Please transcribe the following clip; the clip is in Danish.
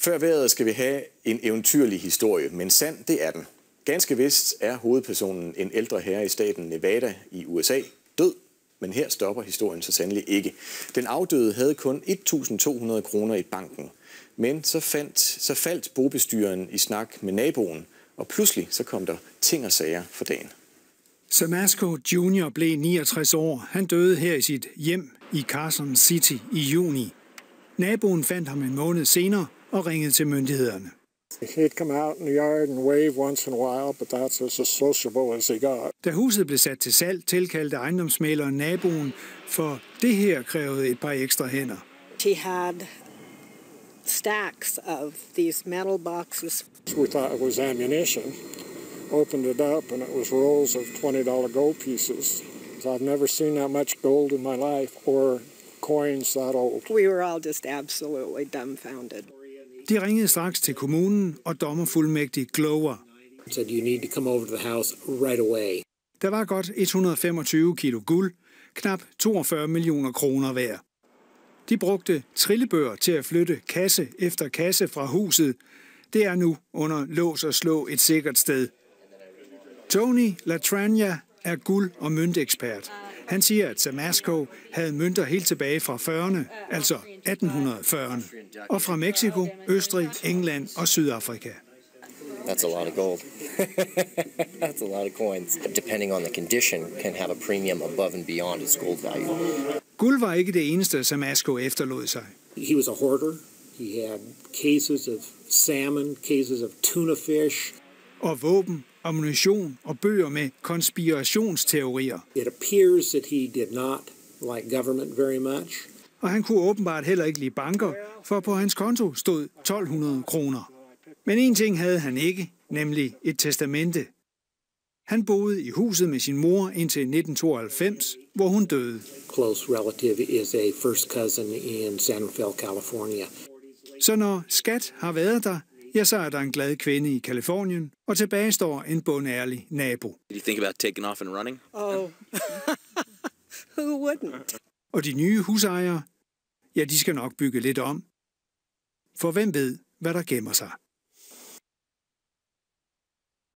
Før vejret skal vi have en eventyrlig historie, men sand det er den. Ganske vist er hovedpersonen en ældre herre i staten Nevada i USA død, men her stopper historien så sandelig ikke. Den afdøde havde kun 1.200 kroner i banken, men så, fandt, så faldt bobestyren i snak med naboen, og pludselig så kom der ting og sager for dagen. Samasco Jr. blev 69 år. Han døde her i sit hjem i Carson City i juni. Naboen fandt ham en måned senere og ringede til myndighederne. He'd come out in the yard and wave once in a while, but that's as sociable as he got. Da huset blev sat til salg, tilkaldte ejendomsmaleren naboen, for det her krævede et par ekstra hænder. She had stacks of these metal boxes. We thought it was ammunition. Opened it up and it was rolls of $20 gold pieces. So I've never seen that much gold in my life or coins that old. We were all just absolutely dumbfounded. De ringede straks til kommunen, og dommerfuldmægtig Glover said, you need to come over to the house right away. Der var godt 125 kilo guld, knap 42 millioner kroner værd. De brugte trillebør til at flytte kasse efter kasse fra huset. Det er nu under lås og slå et sikkert sted. Tony Latrania er guld- og møntekspert. Han siger, at Samasco havde mønter helt tilbage fra 40'erne, altså 1840'erne, og fra Mexico, Østrig, England og Sydafrika. That's a lot of gold. That's a lot of coins. Depending on the condition, can have a premium above and beyond its gold value. Guld var ikke det eneste, Samasco efterlod sig. He was a hoarder. He had cases of salmon, cases of tuna fish. Og våben, ammunition og bøger med konspirationsteorier. It appears that he did not like government very much. Og han kunne åbenbart heller ikke lide banker, for på hans konto stod 1200 kroner. Men en ting havde han ikke, nemlig et testamente. Han boede i huset med sin mor indtil 1992, hvor hun døde. Close relative is a first cousin in San Rafael, California. Så når skat har været der, ja, så er der en glad kvinde i Kalifornien, og tilbage står en bundærlig nabo. Did you think about taking off and running? Oh, who wouldn't? Og de nye husejere, ja, de skal nok bygge lidt om. For hvem ved, hvad der gemmer sig.